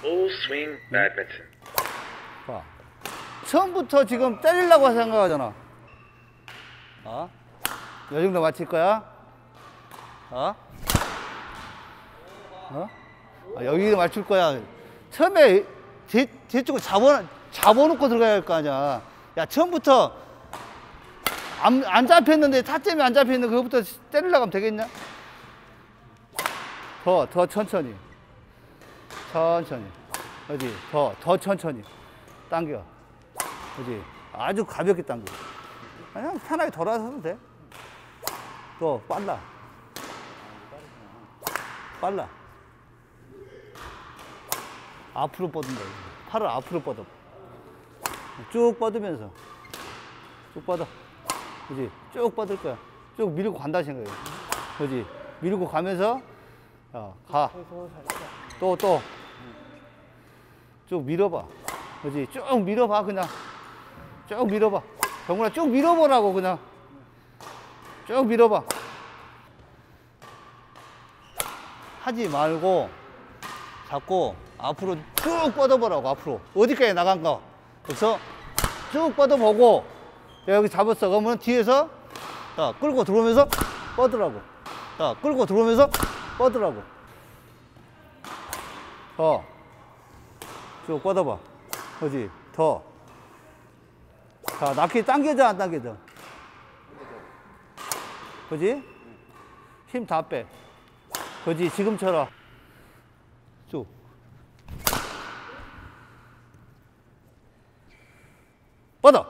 Full swing badminton. 봐. 처음부터 지금 때리려고 생각하잖아. 어? 요 정도 맞힐 거야? 어? 어? 아, 여기 맞출 거야. 처음에 제, 제 쪽을 잡아, 잡아놓고 들어가야 할 거 아니야. 야, 처음부터 안, 안 잡혔는데, 타점이 안 잡혔는데, 그거부터 때리려고 하면 되겠냐? 더, 더 천천히. 천천히. 그지? 더, 더 천천히. 당겨. 그지? 아주 가볍게 당겨. 그냥 편하게 돌아서도 돼. 또, 빨라. 빨라. 앞으로. 이거. 팔을 앞으로 뻗어. 쭉 뻗으면서. 쭉 뻗어. 그지? 쭉 뻗을 거야. 쭉 밀고 간다 생각해. 그지? 밀고 가면서, 어, 가. 또, 또. 쭉 밀어봐. 그지? 쭉 밀어봐, 그냥. 쭉 밀어봐. 정훈아, 쭉 밀어보라고, 그냥. 쭉 밀어봐. 하지 말고, 자꾸 앞으로 쭉 뻗어보라고, 앞으로. 어디까지 나간가. 그래서 쭉 뻗어보고, 여기 잡았어. 그러면 뒤에서, 자, 끌고 들어오면서 뻗으라고. 자, 끌고 들어오면서 뻗으라고. 더. 쭉 뻗어봐. 그지? 더. 자, 낙히 당겨져, 안 당겨져? 그지? 힘 다 빼. 그지? 지금처럼. 쭉. 뻗어.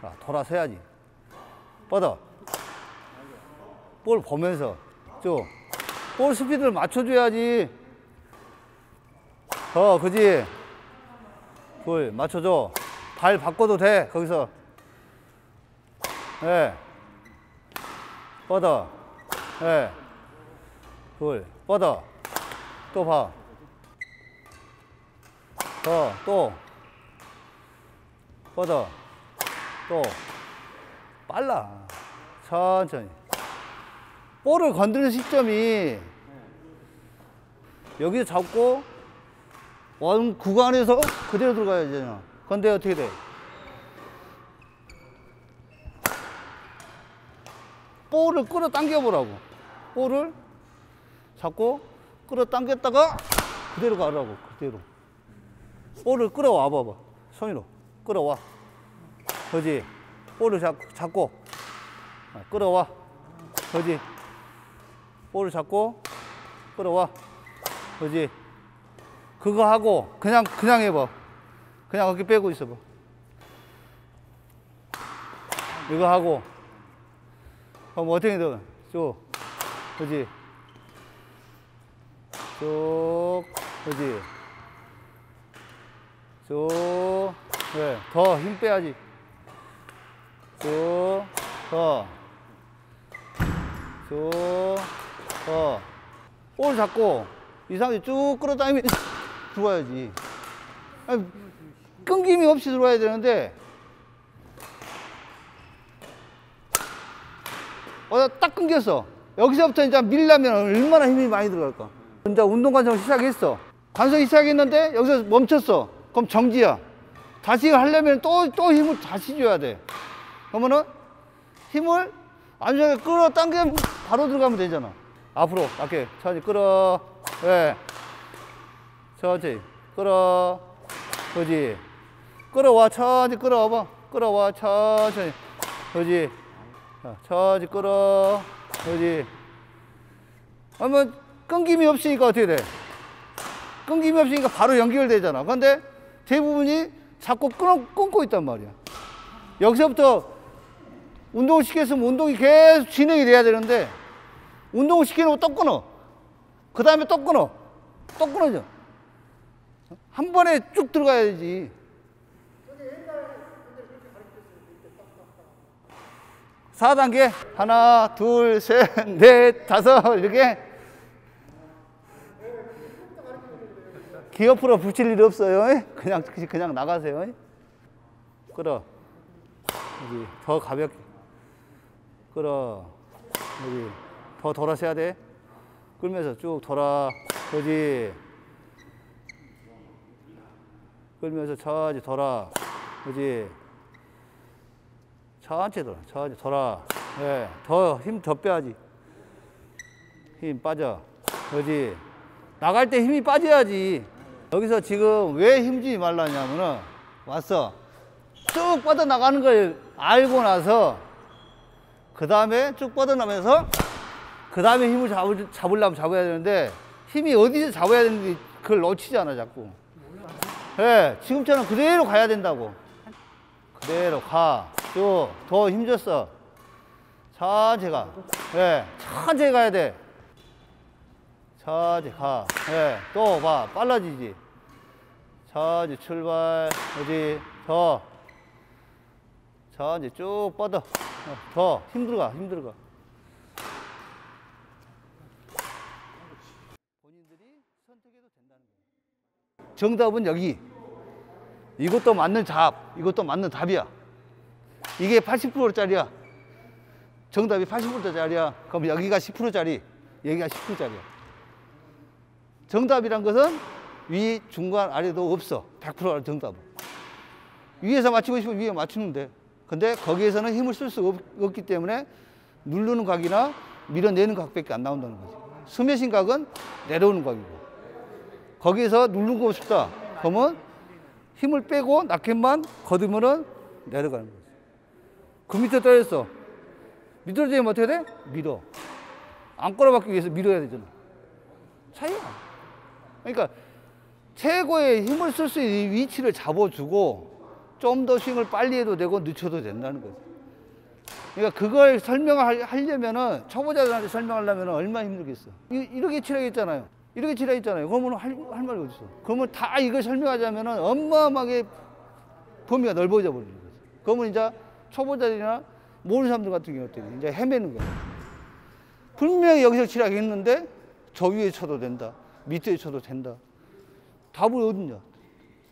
자, 돌아서야지. 뻗어. 볼 보면서. 쭉. 볼 스피드를 맞춰줘야지. 어, 그지? 둘, 맞춰줘. 발 바꿔도 돼, 거기서. 예. 뻗어. 예. 둘, 뻗어. 또 봐. 더, 또. 뻗어. 또. 빨라. 천천히. 볼을 건드는 시점이 여기서 잡고 원 구간에서 그대로 들어가야 되잖아. 근데 어떻게 돼? 볼을 끌어 당겨 보라고. 볼을 잡고 끌어 당겼다가 그대로 가라고. 그대로. 볼을 끌어와 봐봐. 손으로 끌어와. 그지? 볼을 잡, 잡고 아, 끌어와. 그지? 볼을 잡고 끌어와. 그지? 그거 하고 그냥 그냥 해봐. 그냥 어깨 빼고 있어봐. 이거 하고 그럼 어떻게 돼? 쭉, 그지? 쭉, 그지? 쭉, 네, 더 힘 빼야지. 쭉, 더, 쭉, 더. 볼 잡고 이상하게 쭉 끌어다니면서 들어와야지. 아니, 끊김이 없이 들어와야 되는데, 어, 딱 끊겼어. 여기서부터 이제 밀려면 얼마나 힘이 많이 들어갈까. 이제 운동 관성 시작했어. 관성이 시작했는데 여기서 멈췄어. 그럼 정지야. 다시 하려면 또, 또 힘을 다시 줘야 돼. 그러면은 힘을 안전하게 끌어 당기면 바로 들어가면 되잖아. 앞으로, 이렇게 천천히 끌어. 예. 천천히 끌어. 그지? 끌어와, 천천히 끌어와봐. 끌어와, 천천히. 그지? 자, 천천히 끌어. 그지? 그러면 끊김이 없으니까 어떻게 돼? 끊김이 없으니까 바로 연결되잖아. 근데 대부분이 자꾸 끊어, 끊고 있단 말이야. 여기서부터 운동을 시켰으면 운동이 계속 진행이 돼야 되는데 운동을 시켜놓고 또 끊어. 그 다음에 또 끊어. 또 끊어져. 한 번에 쭉 들어가야지. 사단계 하나, 둘, 셋, 넷, 다섯 이렇게 기어프로 붙일 일 없어요. 그냥 그냥 나가세요. 끌어. 여기 더 가볍게. 끌어. 여기 더 돌아서야 돼. 끌면서 쭉 돌아. 그지. 끌면서 천천히 돌아. 그지? 천천히 돌아. 천천히 돌아. 예. 더, 힘 더 빼야지. 힘 빠져. 그지? 나갈 때 힘이 빠져야지. 여기서 지금 왜 힘주지 말라냐면은, 왔어. 쭉 뻗어나가는 걸 알고 나서, 그 다음에 쭉 뻗어나면서, 그 다음에 힘을 잡을, 잡으려면 잡아야 되는데, 힘이 어디서 잡아야 되는지 그걸 놓치잖아, 자꾸. 예, 지금처럼 그대로 가야 된다고. 그대로 가. 쭉. 더 힘줬어. 천천히 가. 예, 천천히 가야 돼. 천천히 가. 예, 또 봐. 빨라지지. 천천히 출발. 어디? 더. 천천히 쭉 뻗어. 어, 더. 힘들어가, 힘들어가. 정답은 여기. 이것도 맞는 답, 이것도 맞는 답이야. 이게 80%짜리야. 정답이 80%짜리야. 그럼 여기가 10%짜리, 여기가 10%짜리야. 정답이란 것은 위, 중간, 아래도 없어. 100%라 정답은. 위에서 맞추고 싶으면 위에 맞추는데. 근데 거기에서는 힘을 쓸 수 없기 때문에 누르는 각이나 밀어내는 각밖에 안 나온다는 거지. 스매싱 각은 내려오는 각이고. 거기에서 누르고 싶다. 그러면 힘을 빼고 낙켓만 거두면은 내려가는 거지. 그 밑에 떨어졌어. 미끄러지면 어떻게 돼? 밀어. 안 꼬라박기 위해서 밀어야 되잖아. 차이야. 그러니까 최고의 힘을 쓸 수 있는 위치를 잡아주고 좀 더 스윙을 빨리 해도 되고 늦춰도 된다는 거지. 그러니까 그걸 설명하려면은 초보자들한테 설명하려면 얼마나 힘들겠어. 이- 이렇게 치라했잖아요. 이렇게 치라했잖아요. 그러면 할, 할 말이 어딨어. 그러면 다 이걸 설명하자면 은 어마어마하게 범위가 넓어져 버리는 거지. 그러면 이제 초보자들이나 모르는 사람들 같은 경우 돼? 이제 헤매는 거야. 분명히 여기서 치라고 했는데 저 위에 쳐도 된다. 밑에 쳐도 된다. 답은 어딨냐?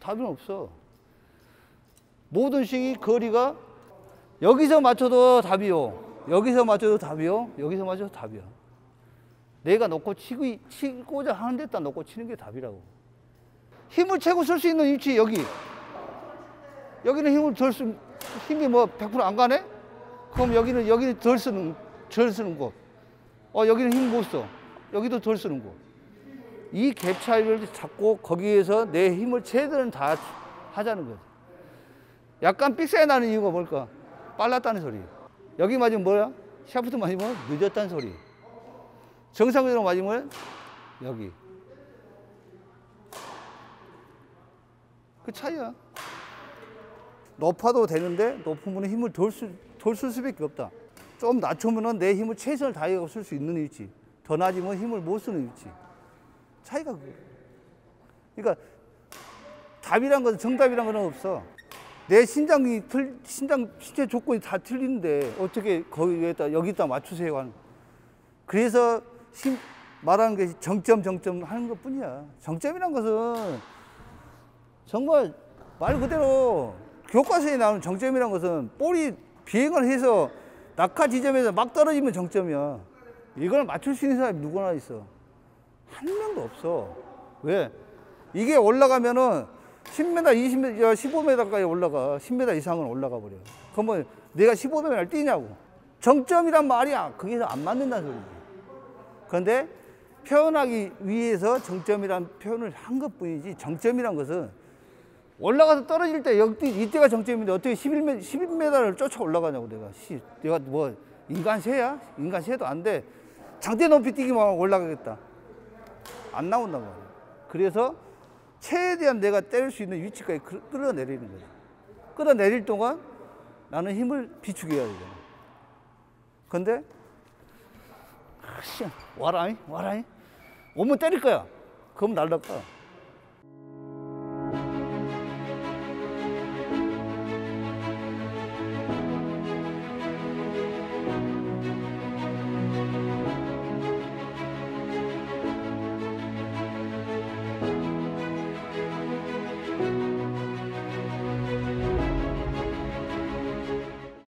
답은 없어. 모든 스윙이 거리가 여기서 맞춰도 답이요. 여기서 맞춰도 답이요. 여기서 맞춰도 답이야. 내가 놓고 치고, 치고자 하는 데다 놓고 치는 게 답이라고. 힘을 최고 쓸 수 있는 위치 여기. 여기는 힘을 덜 쓰, 힘이 뭐 100%안 가네? 그럼 여기는, 여기는 덜 쓰는, 덜 쓰는 곳. 어, 여기는 힘 못 써. 여기도 덜 쓰는 곳. 이 갭 차이를 잡고 거기에서 내 힘을 최대한 다 하자는 거지. 약간 삑사리 나는 이유가 뭘까? 빨랐다는 소리. 여기 맞으면 뭐야? 샤프트 맞으면 늦었다는 소리. 정상적으로 맞으면 여기. 그 차이야. 높아도 되는데 높으면 힘을 덜, 수, 덜쓸 수밖에 없다. 좀 낮추면 내 힘을 최선을 다해서 쓸 수 있는 위치. 더 낮으면 힘을 못 쓰는 위치. 차이가 그거야. 그러니까 답이란 것은 정답이란 건 없어. 내 신장이 틀, 신장 신체 조건이 다 틀린데 어떻게 거기에다 여기다 맞추세요 하는. 그래서 신, 말하는 것이 정점 정점 하는 것 뿐이야. 정점이란 것은 정말 말 그대로 교과서에 나오는 정점이란 것은 볼이 비행을 해서 낙하 지점에서 막 떨어지면 정점이야. 이걸 맞출 수 있는 사람이 누구나 있어. 한 명도 없어. 왜? 이게 올라가면은 10m, 20m, 15m까지 올라가. 10m 이상은 올라가 버려. 그러면 내가 15m를 뛰냐고. 정점이란 말이야. 그게 안 맞는다는 소리지. 그런데 표현하기 위해서 정점이란 표현을 한 것 뿐이지 정점이란 것은 올라가서 떨어질 때 여기 이때가 정점인데 어떻게 11m, 11m를 쫓아 올라가냐고 내가. 씨, 내가 뭐 인간 새야? 인간 새도 안 돼. 장대 높이 뛰기만 하고 올라가겠다. 안 말이야. 그래서 최대한 내가 때릴 수 있는 위치까지 끌- 끌어내리는 거야. 끌어내릴 동안 나는 힘을 비축해야 되잖아. 근데 아, 씨, 와라잉 와라잉 오면 때릴 거야. 그럼 날라가.